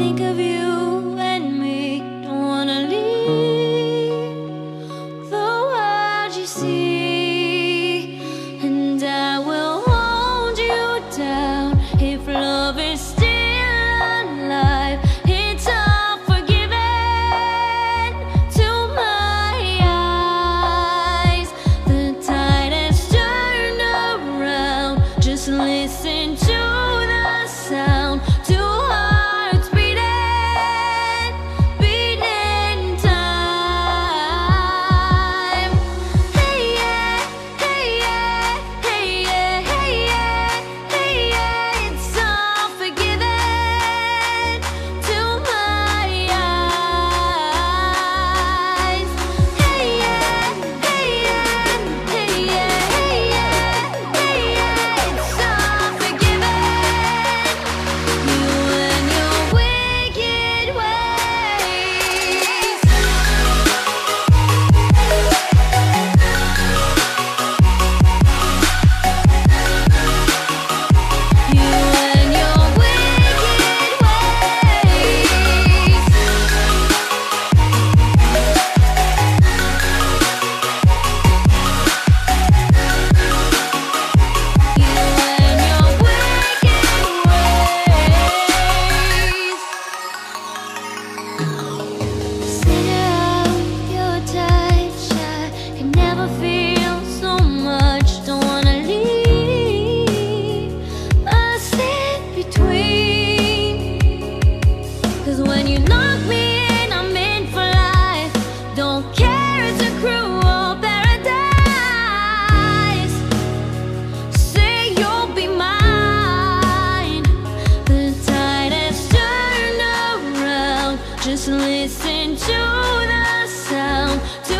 think of you to the sound.